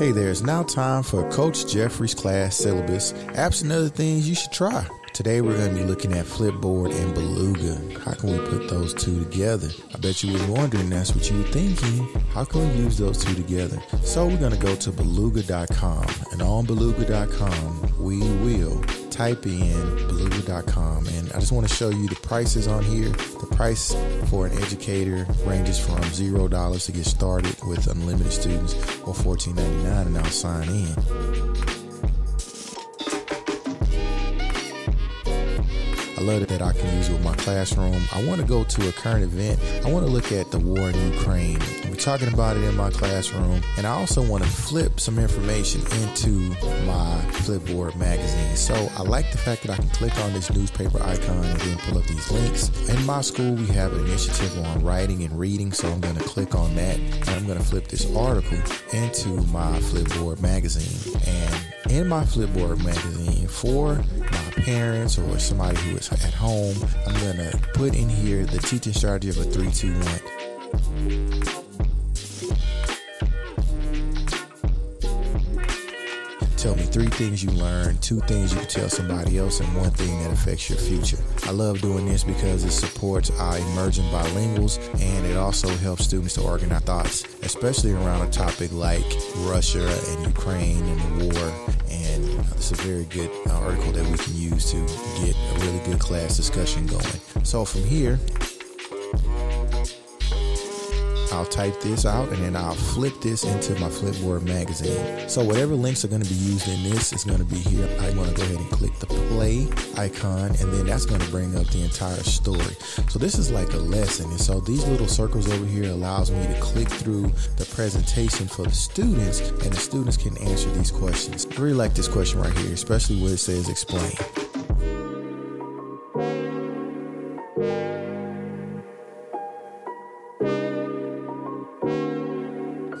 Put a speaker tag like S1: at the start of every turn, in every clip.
S1: Hey there, it's now time for Coach Jeffery's class syllabus. Apps and other things you should try. Today we're going to be looking at Flipboard and Belouga. How can we put those two together? I bet you was wondering, that's what you were thinking. How can we use those two together? So we're going to go to belouga.com and on belouga.com we will type in belouga.com and I just want to show you the prices on here. The price for an educator ranges from zero dollars to get started with unlimited students or $14.99 and I'll sign in. I love that I can use it with my classroom. I want to go to a current event. I want to look at the war in Ukraine. We're talking about it in my classroom. And I also want to flip some information into my Flipboard magazine. So I like the fact that I can click on this newspaper icon and then pull up these links. In my school, we have an initiative on writing and reading. So I'm going to click on that and I'm going to flip this article into my Flipboard magazine. And in my Flipboard magazine for parents or somebody who is at home, I'm gonna put in here the teaching strategy of a 321. Tell me three things you learned, two things you can tell somebody else, and one thing that affects your future. I love doing this because it supports our emerging bilinguals and it also helps students to organize thoughts, especially around a topic like Russia and Ukraine and the war. And it's a very good uh, article that we can use to get a really good class discussion going. So from here, I'll type this out and then I'll flip this into my Flipboard magazine. So whatever links are going to be used in this is going to be here. I'm going to go ahead and click the play icon and then that's going to bring up the entire story. So this is like a lesson. And so these little circles over here allows me to click through the presentation for the students and the students can answer these questions. I really like this question right here, especially where it says explain.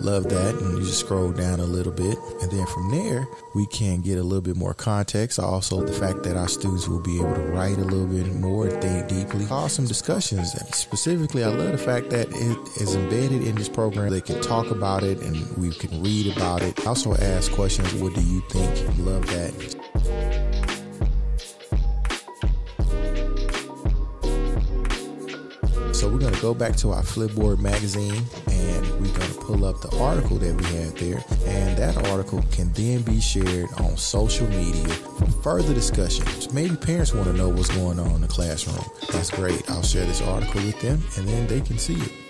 S1: Love that. And you just scroll down a little bit. And then from there, we can get a little bit more context. Also, the fact that our students will be able to write a little bit more and think deeply. Awesome discussions. And specifically, I love the fact that it is embedded in this program. They can talk about it and we can read about it. Also, ask questions. What do you think? Love that. So we're going to go back to our Flipboard magazine and we're going to pull up the article that we had there. And that article can then be shared on social media for further discussions. Maybe parents want to know what's going on in the classroom. That's great. I'll share this article with them and then they can see it.